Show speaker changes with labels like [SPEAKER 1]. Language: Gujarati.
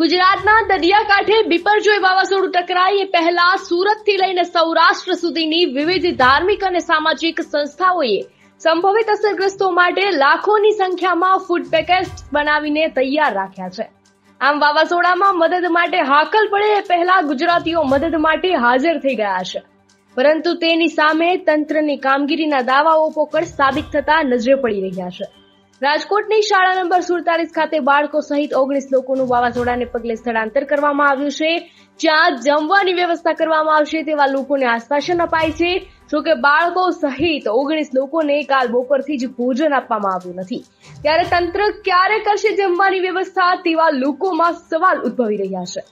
[SPEAKER 1] ગુજરાતના દરિયાકાંઠે બિપરજોય વાવાઝોડું ટકરાય એ પહેલા સુરતથી લઈને સૌરાષ્ટ્ર સુધીની વિવિધ ધાર્મિક અને સામાજિક સંસ્થાઓએ સંભવિત અસરગ્રસ્તો માટે લાખોની સંખ્યામાં ફૂડ પેકેટ બનાવીને તૈયાર રાખ્યા છે. આમ વાવાઝોડામાં મદદ માટે હાકલ પડે એ પહેલા ગુજરાતીઓ મદદ માટે હાજર થઈ ગયા છે. પરંતુ તેની સામે તંત્રની કામગીરીના દાવાઓ પોકળ સાબિત થતા નજરે પડી રહ્યા છે. રાજકોટની શાળા નંબર સુડતાલીસ ખાતે બાળકો સહિત ઓગણીસ લોકોનું વાવાઝોડાને પગલે સ્થળાંતર કરવામાં આવ્યું છે. જ્યાં જમવાની વ્યવસ્થા કરવામાં આવશે તેવા લોકોને આશ્વાસન અપાય છે. જોકે બાળકો સહિત ઓગણીસ લોકોને કાલ બપોરથી જ ભોજન આપવામાં આવ્યું નથી. ત્યારે તંત્ર ક્યારે કરશે જમવાની વ્યવસ્થા તેવા લોકોમાં સવાલ ઉદ્ભવી રહ્યા છે.